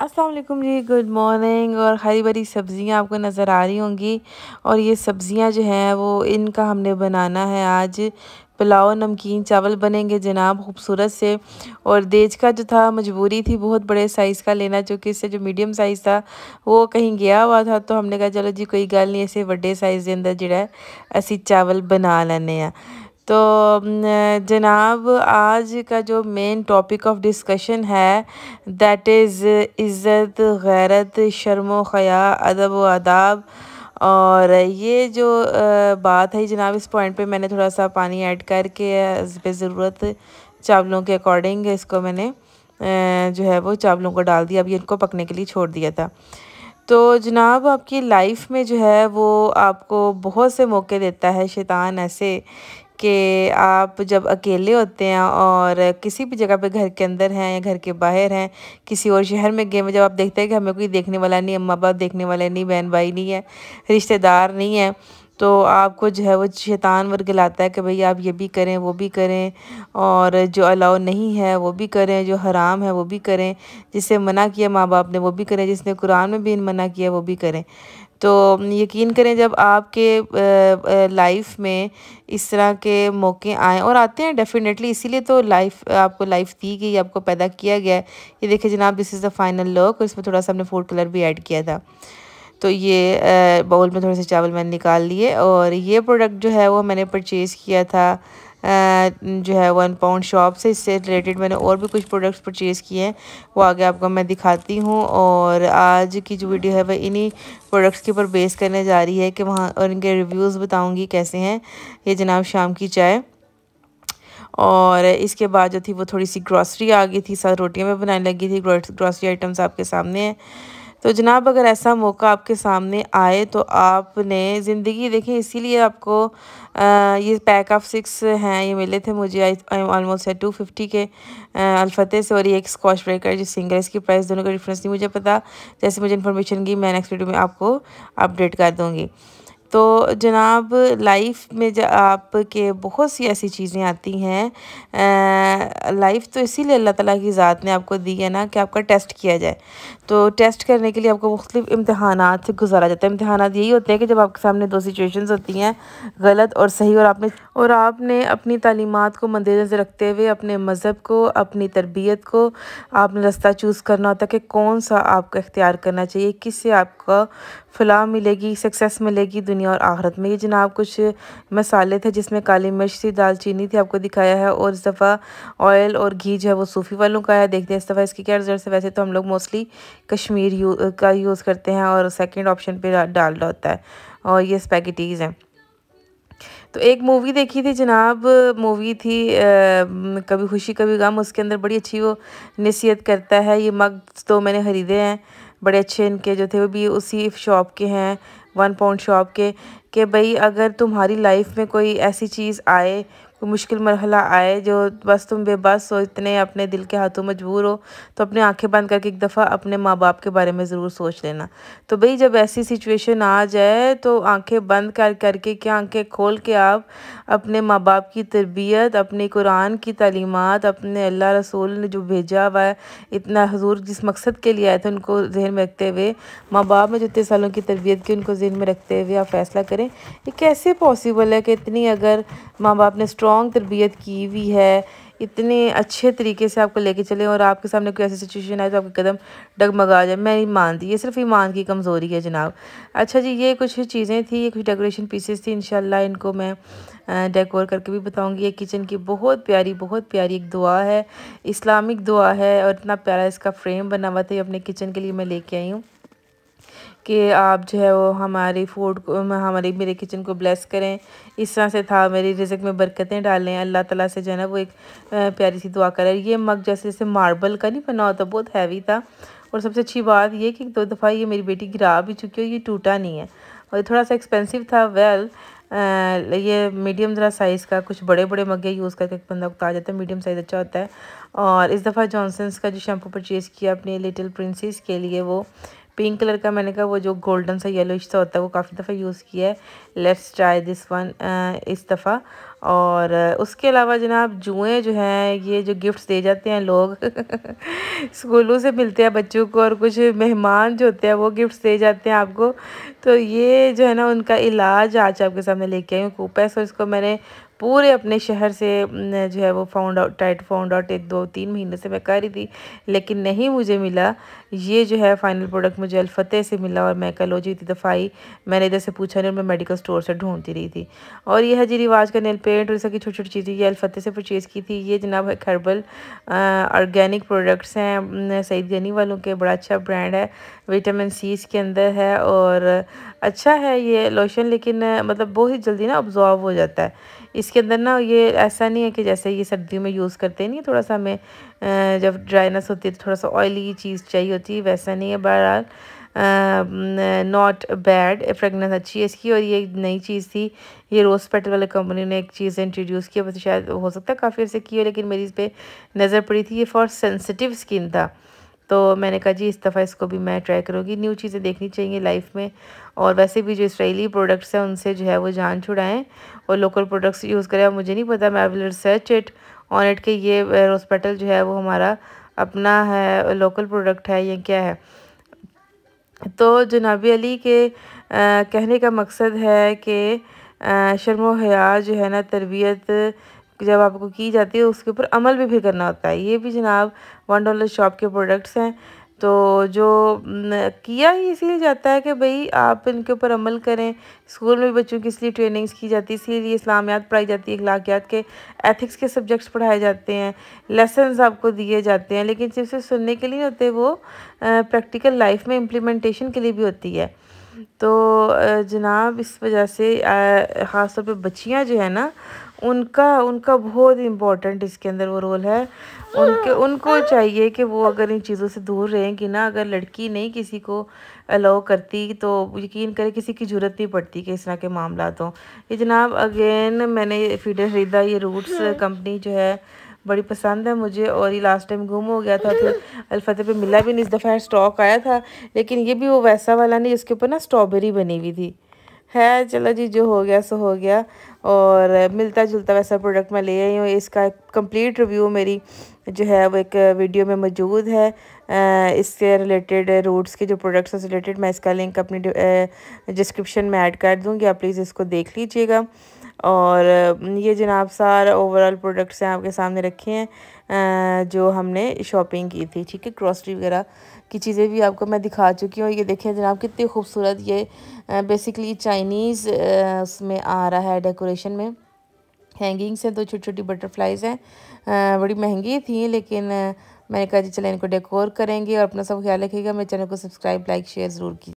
वालेकुम जी good morning और हरी भरी सब्ज़ियाँ आपको नज़र आ रही होंगी। और ये सब्ज़ियाँ जो हैं, वो इनका हमने बनाना है आज। पुलाव नमकीन चावल बनेंगे जनाब खूबसूरत से। और देज का जो था, मजबूरी थी बहुत बड़े साइज़ का लेना चूँकि इससे जो मीडियम साइज़ था, वो कहीं गया हुआ था। तो हमने कहा, चलो जी, कोई गल नहीं, ऐसे बड़े साइज़ के अंदर जो है, असी चावल बना लें तो जनाब, आज का जो मेन टॉपिक ऑफ़ डिस्कशन है दैट इज़ इज़्ज़त, गैरत, शर्म ख़या, अदब व आदाब। और ये जो बात है जनाब, इस पॉइंट पे मैंने थोड़ा सा पानी ऐड करके पे ज़रूरत, चावलों के अकॉर्डिंग इसको मैंने जो है वो चावलों को डाल दिया, अभी इनको पकने के लिए छोड़ दिया था। तो जनाब, आपकी लाइफ में जो है वो आपको बहुत से मौके देता है शैतान ऐसे कि आप जब अकेले होते हैं और किसी भी जगह पे घर के अंदर हैं या घर के बाहर हैं, किसी और शहर में गए जब आप देखते हैं कि हमें कोई देखने वाला नहीं अम्मा बाप देखने वाले नहीं बहन भाई नहीं है, रिश्तेदार नहीं है तो आपको जो है वो शैतान वर्ग लाता है कि भाई आप ये भी करें, वो भी करें और जो अलाउ नहीं है, वो भी करें, जो हराम है, वो भी करें जिससे मना किया माँ बाप ने, वो भी करें, जिसने कुरान में भी मना किया, वो भी करें। तो यकीन करें जब आपके लाइफ में इस तरह के मौके आएँ और आते हैं डेफिनेटली इसीलिए तो लाइफ आपको लाइफ दी गई, आपको पैदा किया गया ये देखिए जनाब this is the final look इसमें थोड़ा सा हमने फ़ूड कलर भी ऐड किया था। तो ये बाउल में थोड़े से चावल मैंने निकाल लिए और ये प्रोडक्ट जो है वो मैंने परचेज़ किया था जो है वन पाउंड शॉप से, इससे रिलेटेड मैंने और भी कुछ प्रोडक्ट्स परचेज़ किए हैं। वो आगे आपको मैं दिखाती हूँ और आज की जो वीडियो है वह इन्हीं प्रोडक्ट्स के ऊपर बेस करने जा रही है कि वहाँ और इनके रिव्यूज़ बताऊँगी कैसे हैं। ये जनाब शाम की चाय। और इसके बाद जो थी, वो थोड़ी सी ग्रॉसरी आ गई थी, साथ रोटियाँ में बनाने लगी थी। ग्रॉसरी आइटम्स आपके सामने हैं। तो जनाब अगर ऐसा मौका आपके सामने आए तो आपने ज़िंदगी देखें इसीलिए आपको आ, ये पैक ऑफ़ सिक्स हैं ये मिले थे मुझे आई ऑलमोस्ट है टू फिफ्टी के अलफते से और ये एक स्कॉच ब्रेकर जो सिंगर इसकी प्राइस दोनों का डिफरेंस नहीं मुझे पता। जैसे मुझे इन्फॉर्मेशन की मैं नेक्स्ट वीडियो में आपको अपडेट कर दूँगी। तो जनाब लाइफ में आपके बहुत सी ऐसी चीज़ें आती हैं लाइफ तो इसीलिए अल्लाह ताला की ज़ात ने आपको दी है ना कि आपका टेस्ट किया जाए। तो टेस्ट करने के लिए आपको मुख्तलिफ़ इम्तहान से गुजारा जाता है। इम्तहान यही होते हैं कि जब आपके सामने दो सिचुएशन होती हैं, गलत और सही, और आपने और आपने अपनी तालीमत को मद्देनज़र रखते हुए, अपने मज़हब को, अपनी तरबियत को, आपने रास्ता चूज़ करना होता है कि कौन सा आपको इख्तियार करना चाहिए, किससे आपका फलाह मिलेगी सक्सेस मिलेगी दुनिया और आखरत में। ये जनाब कुछ मसाले थे जिसमें काली मिर्च थी दालचीनी थी आपको दिखाया है और इस दफ़ा ऑयल और घी जो है वो सूफ़ी वालों का है। देखते हैं इस दफ़ा इसकी क्या रिज़ल्ट है। वैसे तो हम लोग मोस्टली कश्मीर यू का यूज़ करते हैं और सेकेंड ऑप्शन पर डालडा होता है और ये स्पैगेटीज़ हैं। तो एक मूवी देखी थी जनाब मूवी थी आ, कभी खुशी कभी गम उसके अंदर बड़ी अच्छी वो नसीहत करता है। ये मग तो मैंने ख़रीदे हैं बड़े अच्छे इनके जो थे वो भी उसी शॉप के हैं। वन पाउंड शॉप के कि भाई अगर तुम्हारी लाइफ में कोई ऐसी चीज़ आए कोई मुश्किल मरहला आए, जो बस तुम बेबस हो, इतने अपने दिल के हाथों मजबूर हो तो अपने आँखें बंद करके एक दफ़ा अपने माँ बाप के बारे में ज़रूर सोच लेना। तो भाई, जब ऐसी सिचुएशन आ जाए तो आँखें बंद कर, करके क्या आँखें खोल के आप अपने माँ बाप की तरबियत, अपने कुरान की तालीमत, अपने अल्लाह रसूल ने जो भेजा हुआ है, इतना हजूर जिस मकसद के लिए आए थे, उनको जहन में रखते हुए माँ बाप में जितने सालों की तरबियत की, उनको जहन में रखते हुए आप फैसला करें। ये कैसे पॉसिबल है कि इतनी अगर माँ बाप ने स्ट्रॉन्ग तरबियत की हुई है, इतने अच्छे तरीके से आपको लेके चले और आपके सामने कोई ऐसी सिचुएशन आए तो आपके कदम डगमगा जाए। मैं नहीं मानती, ये सिर्फ़ ईमान की कमज़ोरी है जनाब। अच्छा जी, ये कुछ चीज़ें थी ये कुछ डेकोरेशन पीसेस थी, इंशाल्लाह इनको मैं डेकोर करके भी बताऊँगी। ये किचन की बहुत प्यारी बहुत प्यारी एक दुआ है, इस्लामिक दुआ है और इतना प्यारा इसका फ्रेम बना हुआ था, ये अपने किचन के लिए मैं लेके आई हूँ। कि आप जो है वो हमारी फ़ूड को हमारी मेरे किचन को ब्लेस करें। इस तरह से था मेरी रिजक में बरकतें डालें। अल्लाह ताला से जो है ना वो एक प्यारी सी दुआ करें। ये मग जैसे जैसे मार्बल का नहीं बना होता बहुत हैवी था। और सबसे अच्छी बात ये कि दो दफ़ा ये मेरी बेटी गिरा भी चुकी हो ये टूटा नहीं है। और थोड़ा सा एक्सपेंसिव था वेल आ, ये मीडियम ज़रा साइज़ का कुछ बड़े बड़े मग्गे यूज़ करके बंदा उतार जाता है मीडियम साइज़ अच्छा होता है। और इस दफ़ा जॉनसन्स का जो शैम्पू परचेज़ किया अपने लिटिल प्रिंसेस के लिए वो पिंक कलर का मैंने कहा, वो जो गोल्डन सा येलो सा होता है, वो काफ़ी दफ़ा यूज़ किया है। लेट्स ट्राई दिस वन इस दफ़ा। और उसके अलावा जनाब जुएँ जो हैं, ये जो गिफ्ट्स दे जाते हैं लोग, स्कूलों से मिलते हैं बच्चों को और कुछ मेहमान जो होते हैं, वो गिफ्ट्स दे जाते हैं आपको। तो ये जो है ना, उनका इलाज आज आपके सामने लेके आई हूँ। कूपैस और इसको मैंने पूरे अपने शहर से जो है वो found out tight found out एक दो तीन महीने से मैं कर रही थी, लेकिन नहीं मुझे मिला। ये जो है फाइनल प्रोडक्ट मुझे अलफतेह से मिला और मैं कल हो जी थी दफ़ाई मैंने इधर से पूछा नहीं और मैं मेडिकल स्टोर से ढूंढती रही थी। और यह है जी रिवाज का नेल पेंट और इस की छोटी छोटी चीज़ें, ये अलफतेह से परचेज़ की थी। ये जनाब हर्बल ऑर्गेनिक प्रोडक्ट्स हैं सईद गनी वालों के, बड़ा अच्छा ब्रांड है। विटामिन सी इसके अंदर है और अच्छा है ये लोशन लेकिन मतलब बहुत ही जल्दी ना ऑब्जॉर्व हो जाता है। इसके अंदर ना ये ऐसा नहीं है कि जैसे ये सर्दियों में यूज़ करते नहीं थोड़ा सा हमें जब ड्राइनेस होती है तो थोड़ा सा ऑयली चीज़ चाहिए होती है, वैसा नहीं है बहरहाल। नॉट बैड फ्रेगनेंस अच्छी है इसकी और ये नई चीज़ थी, ये रोज़ पेटल वाले कंपनी ने एक चीज़ इंट्रोड्यूस किया वैसे शायद हो सकता है काफ़ी अर्से की हो, लेकिन मेरी इस पर नज़र पड़ी थी, ये फॉर सेंसिटिव स्किन था। तो मैंने कहा जी इस दफ़ा इसको भी मैं ट्राई करूँगी। न्यू चीज़ें देखनी चाहिए लाइफ में और वैसे भी जो इसराइली प्रोडक्ट्स हैं उनसे जो है वो जान छुड़ाएँ और लोकल प्रोडक्ट्स यूज़ करें। मुझे नहीं पता मैं will research it on it के ये हॉस्पिटल जो है वो हमारा अपना है लोकल प्रोडक्ट है या क्या है? तो जनाबी अली के आ, कहने का मकसद है कि शर्म हया जो है ना तरबियत जब आपको की जाती है, उसके ऊपर अमल भी फिर करना होता है। ये भी जनाब वन डॉलर शॉप के प्रोडक्ट्स हैं। तो जो किया ही इसीलिए जाता है कि भाई आप इनके ऊपर अमल करें। स्कूल में बच्चों की इसलिए ट्रेनिंग्स की जाती है, इसीलिए इस्लामियात पढ़ाई जाती है अखलाकियात के एथिक्स के सब्जेक्ट्स पढ़ाए जाते हैं। लेसन्स आपको दिए जाते हैं, लेकिन सिर्फ़ सुनने के लिए होते, वो प्रैक्टिकल लाइफ में इम्प्लीमेंटेशन के लिए भी होती है। तो जनाब इस वजह से ख़ास तौर पर बच्चियाँ जो है ना उनका उनका बहुत इम्पोर्टेंट इसके अंदर वो रोल है। उनके उनको चाहिए कि वो अगर इन चीज़ों से दूर रहें कि ना अगर लड़की नहीं किसी को अलाउ करती तो यकीन करें किसी की ज़रूरत नहीं पड़ती कि इस तरह के मामला हो ये जनाब अगेन मैंने फीडर ख़रीदा ये रूट्स कंपनी जो है बड़ी पसंद है मुझे और ये लास्ट टाइम गुम हो गया था तो अलफते पे मिला भी नहीं। इस दफ़ा स्टॉक आया था, लेकिन ये भी वो वैसा वाला नहीं, जिसके ऊपर ना स्ट्रॉबेरी बनी हुई थी। है, चलो जी, जो हो गया, सो हो गया। और मिलता जुलता वैसा प्रोडक्ट मैं ले आई हूँ। इसका कंप्लीट रिव्यू मेरी जो है, वो एक वीडियो में मौजूद है। इससे रिलेटेड रूट्स के जो प्रोडक्ट्स से रिलेटेड मैं इसका लिंक अपनी डिस्क्रिप्शन में ऐड कर दूँगी। आप प्लीज़ इसको देख लीजिएगा। और ये जनाब सारा ओवरऑल प्रोडक्ट्स हैं आपके सामने रखे हैं जो हमने शॉपिंग की थी, ठीक है? क्रॉसरी वगैरह की चीज़ें भी आपको मैं दिखा चुकी हूँ। ये देखें जनाब, कितनी खूबसूरत ये बेसिकली चाइनीज़ उसमें आ रहा है डेकोरेशन में। हैंगिंग्स हैं, दो छोटी छोटी बटरफ्लाइज हैं बड़ी महँगी थी, लेकिन मैंने कहा जी चले इनको डेकोर करेंगे और अपना सब ख्याल रखिएगा। मेरे चैनल को सब्सक्राइब लाइक शेयर ज़रूर कीजिए।